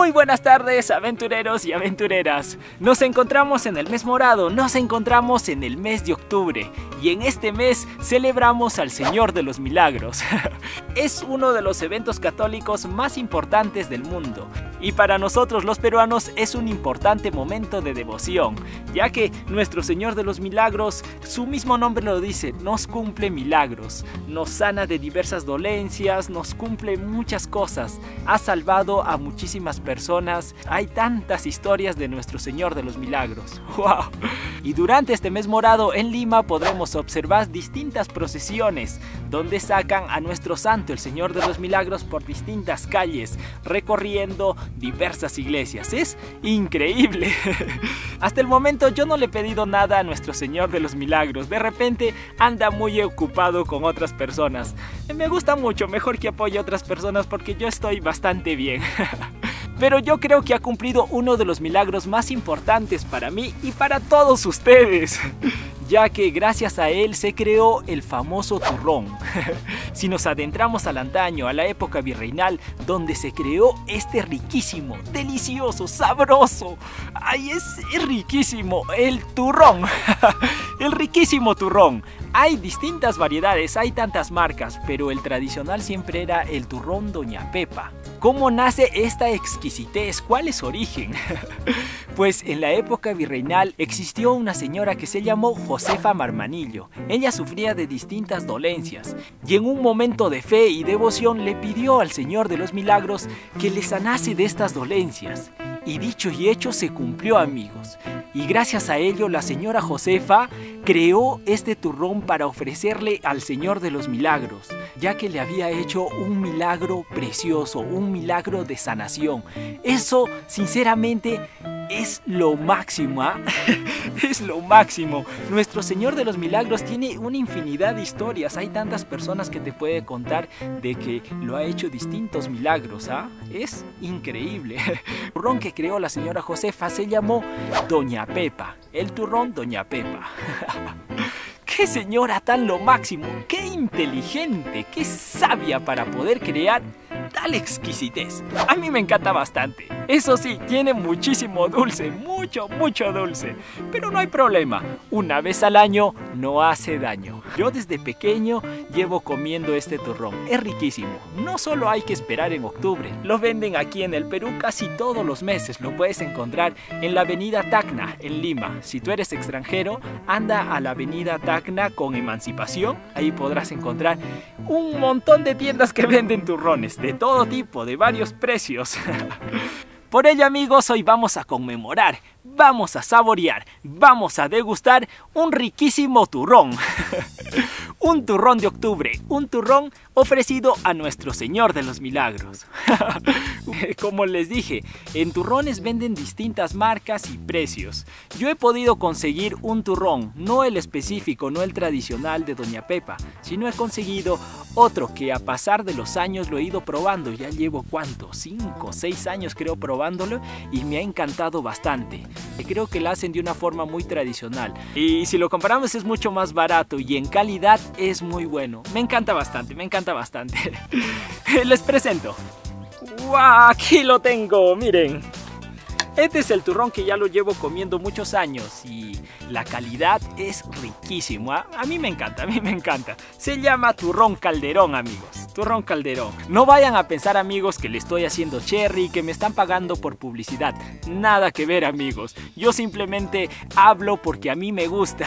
Muy buenas tardes, aventureros y aventureras. Nos encontramos en el mes morado, nos encontramos en el mes de octubre y en este mes celebramos al Señor de los Milagros. es uno de los eventos católicos más importantes del mundo y para nosotros los peruanos es un importante momento de devoción, ya que nuestro Señor de los Milagros, su mismo nombre lo dice, nos cumple milagros, nos sana de diversas dolencias, nos cumple muchas cosas, ha salvado a muchísimas personas. Hay tantas historias de nuestro Señor de los Milagros. ¡Wow! Y durante este mes morado en Lima podremos observar distintas procesiones donde sacan a nuestro santo, el Señor de los Milagros, por distintas calles, recorriendo diversas iglesias. Es increíble. Hasta el momento yo no le he pedido nada a nuestro Señor de los Milagros. De repente anda muy ocupado con otras personas. Me gusta mucho, mejor que apoye a otras personas porque yo estoy bastante bien. pero yo creo que ha cumplido uno de los milagros más importantes para mí y para todos ustedes, ya que gracias a él se creó el famoso turrón. si nos adentramos al antaño, a la época virreinal, donde se creó este riquísimo, delicioso, sabroso, ay, es, riquísimo, el turrón, el riquísimo turrón. Hay distintas variedades, hay tantas marcas, pero el tradicional siempre era el turrón Doña Pepa. ¿Cómo nace esta exquisitez? ¿Cuál es su origen? pues en la época virreinal existió una señora que se llamó Josefa Marmanillo. Ella sufría de distintas dolencias y en un momento de fe y devoción le pidió al Señor de los Milagros que le sanase de estas dolencias. Y dicho y hecho se cumplió amigos. Y gracias a ello la señora Josefa creó este turrón para ofrecerle al Señor de los Milagros, ya que le había hecho un milagro precioso, un milagro de sanación. Eso, sinceramente, es lo máximo, ¿ah? es lo máximo. Nuestro Señor de los Milagros tiene una infinidad de historias. Hay tantas personas que te puede contar de que lo ha hecho distintos milagros, ¿ah? Es increíble. El turrón que creó la señora Josefa se llamó Doña Pepa. El turrón Doña Pepa. ¡Qué señora tan lo máximo! ¡Qué inteligente! ¡Qué sabia para poder crear tal exquisitez! A mí me encanta bastante. Eso sí, tiene muchísimo dulce, mucho, mucho dulce. Pero no hay problema, una vez al año no hace daño. Yo desde pequeño llevo comiendo este turrón, es riquísimo. No solo hay que esperar en octubre, lo venden aquí en el Perú casi todos los meses. Lo puedes encontrar en la avenida Tacna, en Lima. Si tú eres extranjero, anda a la avenida Tacna con Emancipación. Ahí podrás encontrar un montón de tiendas que venden turrones, de todo tipo, de varios precios. Por ello amigos, hoy vamos a conmemorar, vamos a saborear, vamos a degustar un riquísimo turrón. un turrón de octubre, un turrón ofrecido a nuestro Señor de los Milagros. Como les dije, en turrones venden distintas marcas y precios. Yo he podido conseguir un turrón, no el específico, no el tradicional de Doña Pepa, sino he conseguido otro que a pasar de los años lo he ido probando. Ya llevo cuánto, 5 o 6 años creo probándolo y me ha encantado bastante. Creo que lo hacen de una forma muy tradicional. Y si lo comparamos es mucho más barato y en calidad es muy bueno. Me encanta bastante, me encanta bastante. Les presento. Aquí lo tengo, miren. Este es el turrón que ya lo llevo comiendo muchos años y la calidad es riquísimo. ¿ah? A mí me encanta, a mí me encanta. Se llama turrón calderón, amigos. Turrón Calderón. No vayan a pensar amigos que le estoy haciendo cherry, que me están pagando por publicidad. Nada que ver amigos. Yo simplemente hablo porque a mí me gusta.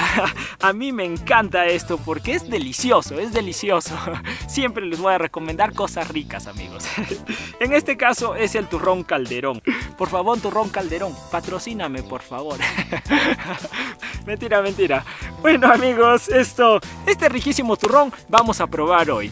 a mí me encanta esto porque es delicioso, es delicioso. Siempre les voy a recomendar cosas ricas amigos. en este caso es el turrón Calderón. Por favor, turrón Calderón, patrocíname por favor. mentira, mentira. Bueno amigos, esto, este riquísimo turrón vamos a probar hoy.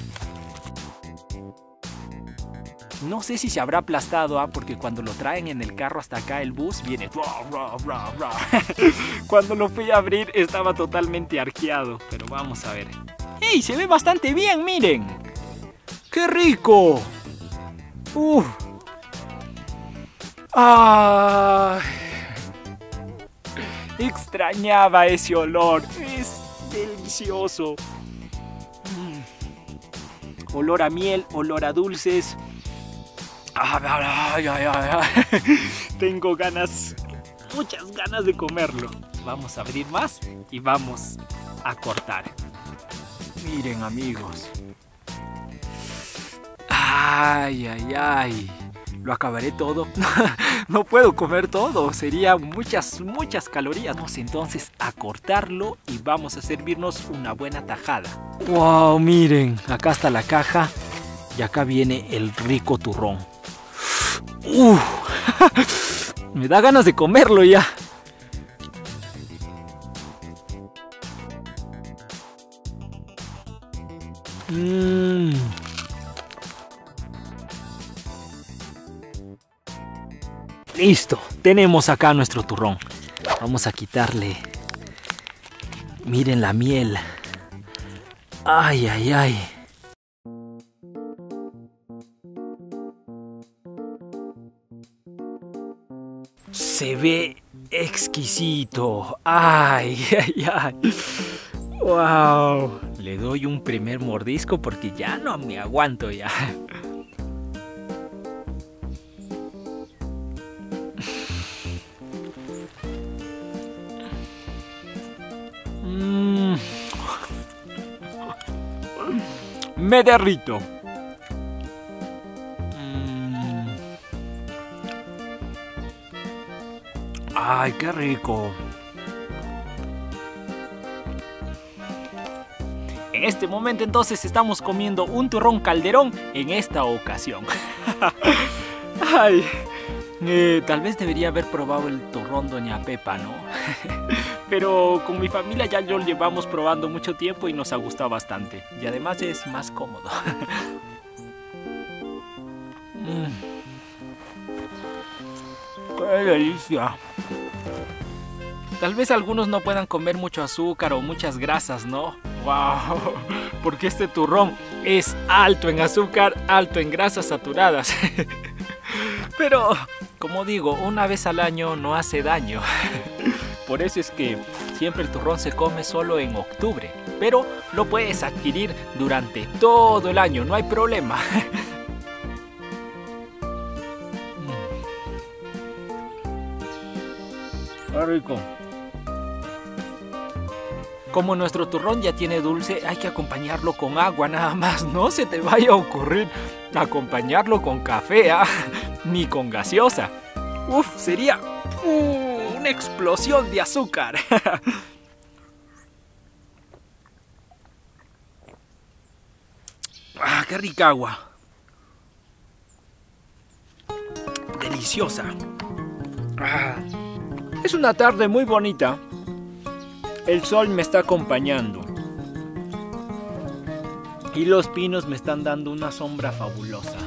No sé si se habrá aplastado, ¿ah? porque cuando lo traen en el carro hasta acá el bus viene... cuando lo fui a abrir estaba totalmente arqueado, pero vamos a ver. ¡Ey! Se ve bastante bien, miren. ¡Qué rico! ¡Uf! ¡Ay! Extrañaba ese olor. Es delicioso. Mm. Olor a miel, olor a dulces. Ay, ay, ay, Tengo ganas, muchas ganas de comerlo. Vamos a abrir más y vamos a cortar. Miren amigos. Ay, ay, ay. ¿Lo acabaré todo? no puedo comer todo, sería muchas, muchas calorías. Vamos entonces a cortarlo y vamos a servirnos una buena tajada. ¡Wow! Miren, acá está la caja y acá viene el rico turrón. ¡Uh! Me da ganas de comerlo ya. Mmm. Listo, tenemos acá nuestro turrón. Vamos a quitarle. Miren la miel. Ay, ay, ay. Se ve exquisito. Ay, ay, ay. Wow. Le doy un primer mordisco porque ya no me aguanto ya. me derrito. Ay, qué rico. En este momento entonces estamos comiendo un turrón calderón en esta ocasión. Ay, eh, tal vez debería haber probado el turrón Doña Pepa, ¿no? Pero con mi familia ya lo llevamos probando mucho tiempo y nos ha gustado bastante. Y además es más cómodo. Mm. ¡Qué delicia! Tal vez algunos no puedan comer mucho azúcar o muchas grasas, ¿no? ¡Wow! Porque este turrón es alto en azúcar, alto en grasas saturadas. Pero, como digo, una vez al año no hace daño. Por eso es que siempre el turrón se come solo en octubre, pero lo puedes adquirir durante todo el año, no hay problema. Qué rico. Como nuestro turrón ya tiene dulce, hay que acompañarlo con agua nada más. No se te vaya a ocurrir acompañarlo con café, ¿ah? ni con gaseosa. Uf, sería... Una explosión de azúcar. ah, qué rica agua. Deliciosa. Ah, es una tarde muy bonita. El sol me está acompañando. Y los pinos me están dando una sombra fabulosa.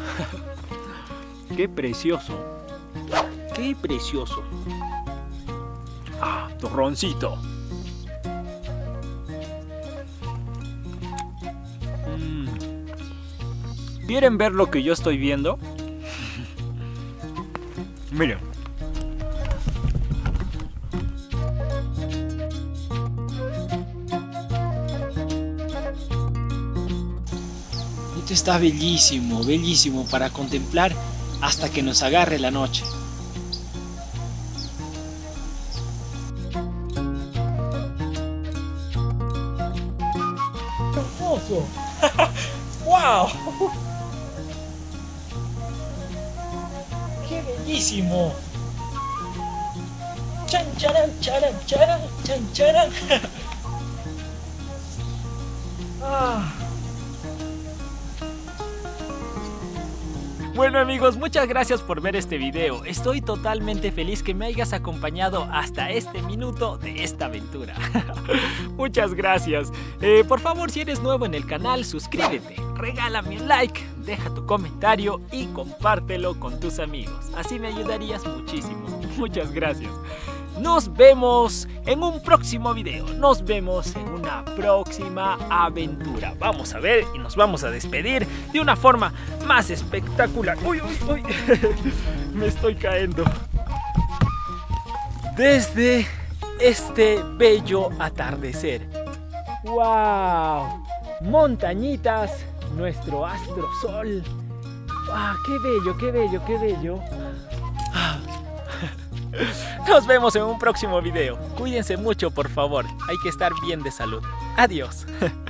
Qué precioso. Qué precioso. Ah, torroncito. Mm. ¿Quieren ver lo que yo estoy viendo? Miren. Está bellísimo, bellísimo para contemplar hasta que nos agarre la noche. ¡Wow! ¡Qué bellísimo! ¡Chan, charan, charan, charan, chan, charan! ah. Bueno amigos, muchas gracias por ver este video. Estoy totalmente feliz que me hayas acompañado hasta este minuto de esta aventura. muchas gracias. Eh, por favor, si eres nuevo en el canal, suscríbete, regálame un like, deja tu comentario y compártelo con tus amigos. Así me ayudarías muchísimo. Muchas gracias. Nos vemos en un próximo video. Nos vemos en una próxima aventura. Vamos a ver y nos vamos a despedir de una forma más espectacular. Uy, uy, uy. Me estoy cayendo. Desde este bello atardecer. ¡Wow! Montañitas, nuestro astro sol. Ah, qué bello, qué bello, qué bello. Nos vemos en un próximo video. Cuídense mucho, por favor. Hay que estar bien de salud. Adiós.